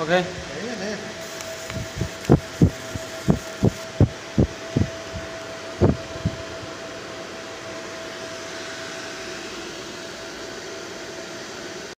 OK